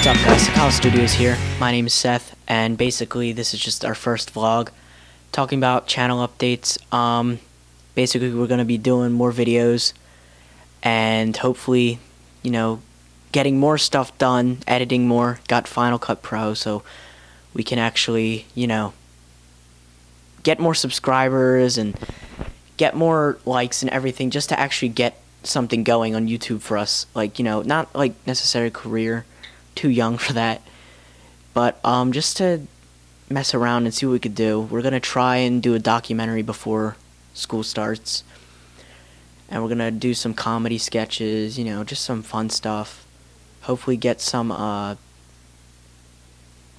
What's up guys, Cekala Studios here. My name is Seth and basically this is just our first vlog talking about channel updates. Um, basically we're going to be doing more videos and hopefully, you know, getting more stuff done, editing more, got Final Cut Pro so we can actually, you know, get more subscribers and get more likes and everything just to actually get something going on YouTube for us. Like, you know, not like necessary career, too young for that. But um just to mess around and see what we could do. We're going to try and do a documentary before school starts. And we're going to do some comedy sketches, you know, just some fun stuff. Hopefully get some uh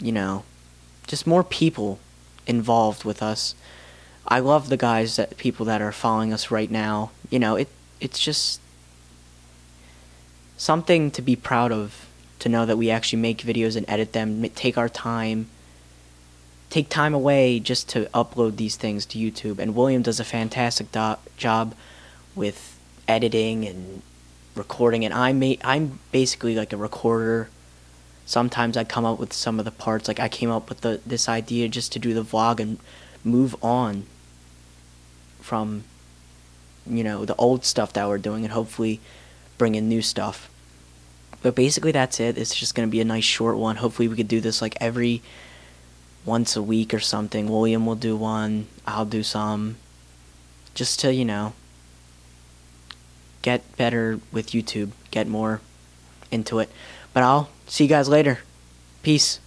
you know, just more people involved with us. I love the guys that people that are following us right now. You know, it it's just something to be proud of to know that we actually make videos and edit them, take our time, take time away just to upload these things to YouTube. And William does a fantastic do- job with editing and recording. And I'm I'm basically like a recorder. Sometimes I come up with some of the parts. Like I came up with the this idea just to do the vlog and move on from you know the old stuff that we're doing and hopefully bring in new stuff but basically that's it. It's just going to be a nice short one. Hopefully we could do this like every once a week or something. William will do one. I'll do some. Just to you know get better with youtube get more into it. But i'll see you guys later. Peace